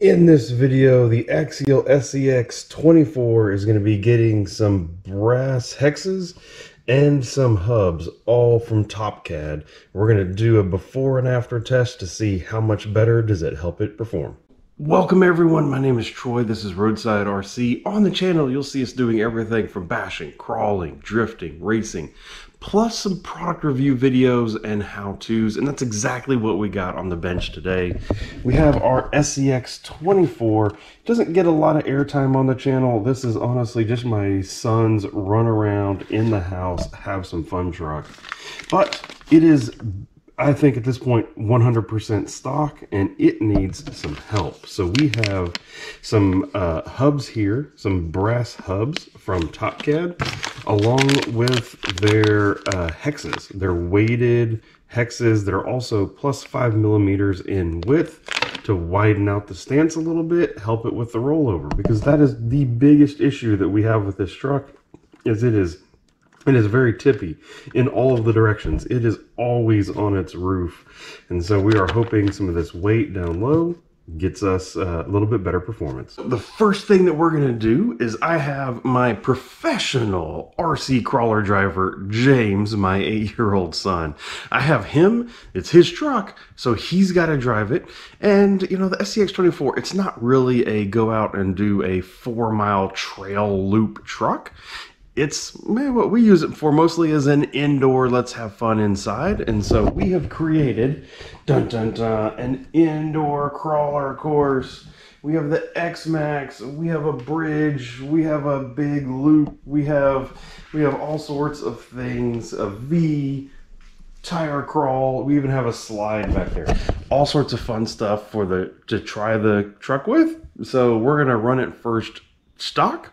In this video, the Axial SCX 24 is going to be getting some brass hexes and some hubs, all from TopCAD. We're going to do a before and after test to see how much better does it help it perform. Welcome everyone, my name is Troy, this is Roadside RC. On the channel you'll see us doing everything from bashing, crawling, drifting, racing, plus some product review videos and how-tos, and that's exactly what we got on the bench today. We have our SCX 24. Doesn't get a lot of airtime on the channel. This is honestly just my son's run around in the house, have some fun truck. But it is I think at this point 100% stock and it needs some help. So we have some uh, hubs here, some brass hubs from TopCAD along with their uh, hexes. They're weighted hexes that are also plus five millimeters in width to widen out the stance a little bit, help it with the rollover because that is the biggest issue that we have with this truck is it is it is very tippy in all of the directions. It is always on its roof. And so we are hoping some of this weight down low gets us uh, a little bit better performance. The first thing that we're gonna do is I have my professional RC crawler driver, James, my eight-year-old son. I have him, it's his truck, so he's gotta drive it. And you know, the SCX24, it's not really a go out and do a four mile trail loop truck it's man, what we use it for mostly is an indoor let's have fun inside. And so we have created dun dun dun an indoor crawler course. We have the x-max we have a bridge we have a big loop we have we have all sorts of things a v tire crawl we even have a slide back there. All sorts of fun stuff for the to try the truck with. So we're gonna run it first stock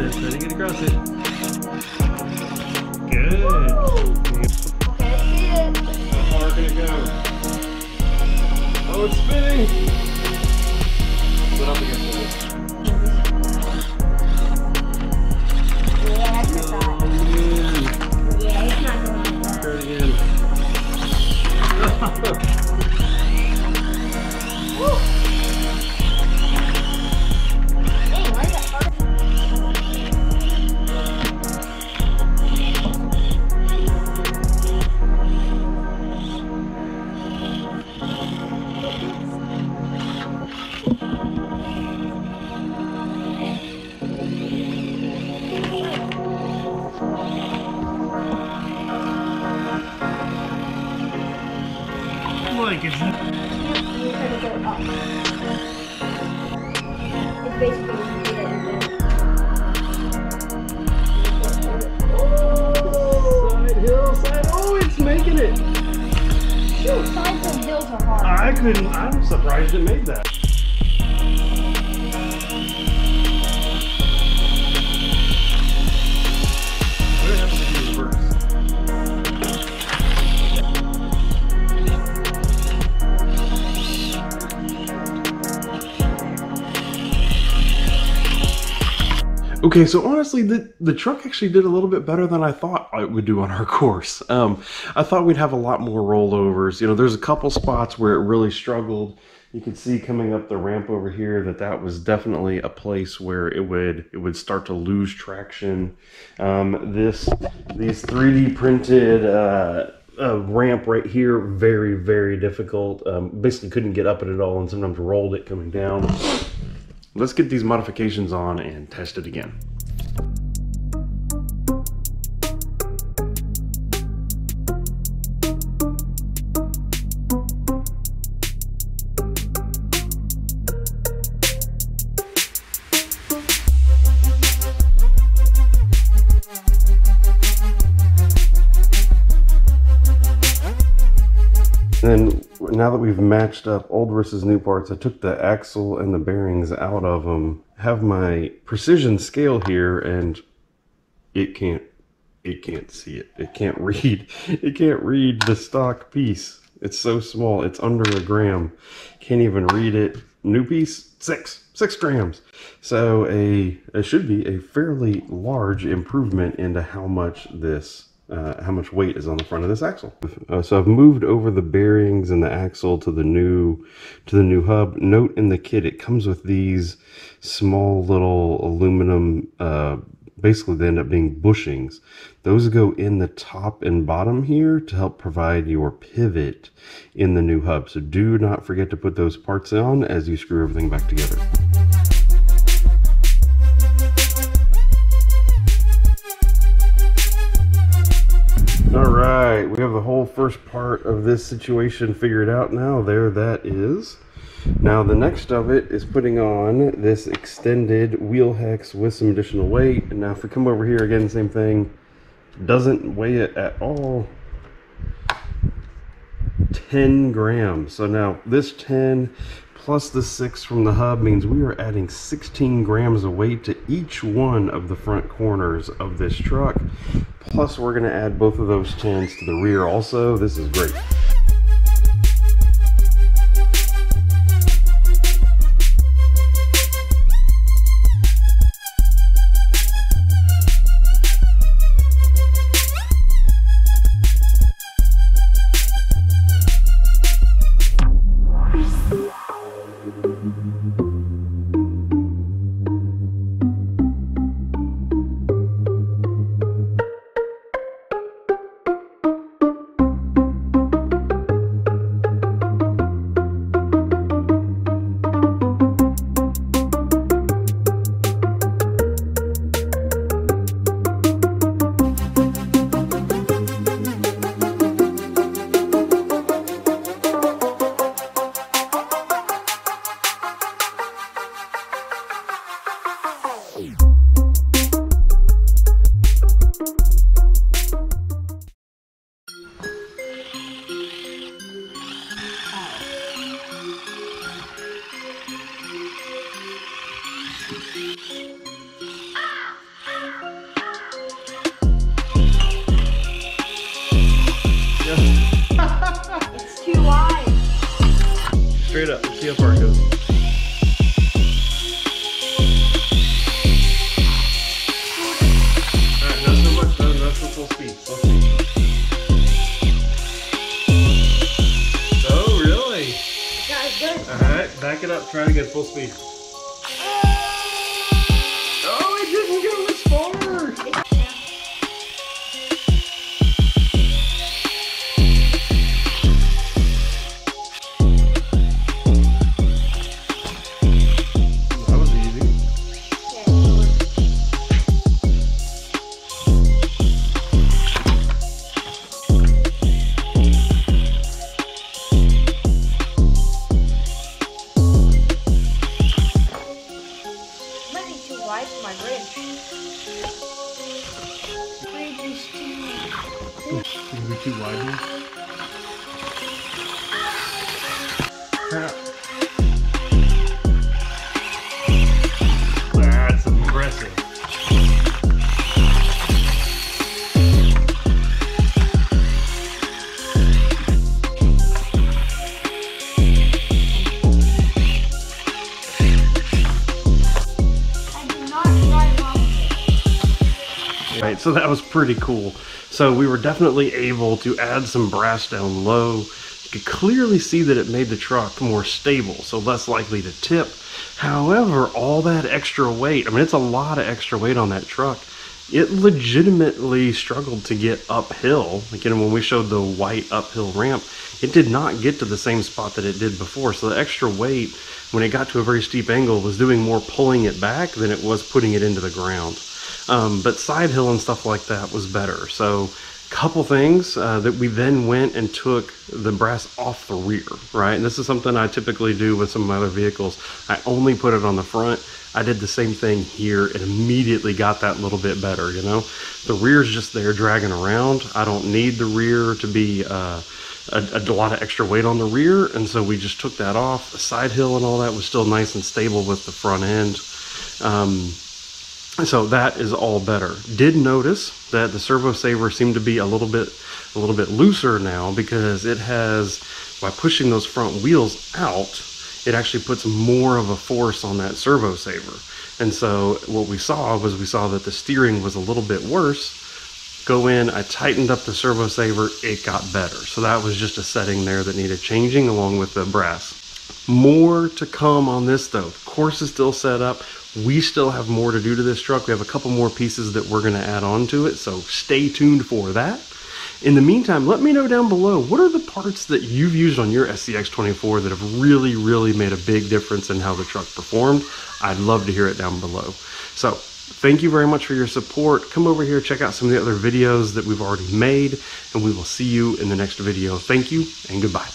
Oh, it's I'm surprised it made that. Okay, so honestly, the, the truck actually did a little bit better than I thought it would do on our course. Um, I thought we'd have a lot more rollovers. You know, there's a couple spots where it really struggled. You can see coming up the ramp over here that that was definitely a place where it would it would start to lose traction. Um, this these 3D printed uh, uh, ramp right here very very difficult. Um, basically couldn't get up it at all, and sometimes rolled it coming down. Let's get these modifications on and test it again. Now that we've matched up old versus new parts, I took the axle and the bearings out of them. Have my precision scale here, and it can't. It can't see it. It can't read. It can't read the stock piece. It's so small. It's under a gram. Can't even read it. New piece, six, six grams. So a it should be a fairly large improvement into how much this uh, how much weight is on the front of this axle. Uh, so I've moved over the bearings and the axle to the new to the new hub. Note in the kit it comes with these small little aluminum. Uh, basically, they end up being bushings. Those go in the top and bottom here to help provide your pivot in the new hub. So do not forget to put those parts on as you screw everything back together. First part of this situation figured out now. There that is. Now the next of it is putting on this extended wheel hex with some additional weight. And now if we come over here again, same thing. Doesn't weigh it at all. 10 grams. So now this 10 plus the 6 from the hub means we are adding 16 grams of weight to each one of the front corners of this truck. Plus we're going to add both of those 10s to the rear also. This is great. Straight up. See how far. Alright, not so much, no, not so full speed. Full speed. Oh, really? Not as good. Alright, back it up. Try it again, full speed. My bridge. Bridge is too. Is too wide so that was pretty cool. So we were definitely able to add some brass down low. You could clearly see that it made the truck more stable, so less likely to tip. However, all that extra weight, I mean, it's a lot of extra weight on that truck. It legitimately struggled to get uphill. Again, when we showed the white uphill ramp, it did not get to the same spot that it did before. So the extra weight, when it got to a very steep angle, was doing more pulling it back than it was putting it into the ground. Um, but side hill and stuff like that was better. So a couple things uh, that we then went and took the brass off the rear, right? And this is something I typically do with some of my other vehicles. I only put it on the front. I did the same thing here and immediately got that little bit better, you know? The rear's just there dragging around. I don't need the rear to be uh, a, a lot of extra weight on the rear, and so we just took that off. The side hill and all that was still nice and stable with the front end. Um, so that is all better. Did notice that the servo saver seemed to be a little bit a little bit looser now because it has by pushing those front wheels out, it actually puts more of a force on that servo saver. And so what we saw was we saw that the steering was a little bit worse. Go in, I tightened up the servo saver, it got better. So that was just a setting there that needed changing along with the brass. More to come on this though. Course is still set up. We still have more to do to this truck. We have a couple more pieces that we're gonna add on to it, so stay tuned for that. In the meantime, let me know down below, what are the parts that you've used on your SCX24 that have really, really made a big difference in how the truck performed? I'd love to hear it down below. So thank you very much for your support. Come over here, check out some of the other videos that we've already made, and we will see you in the next video. Thank you and goodbye.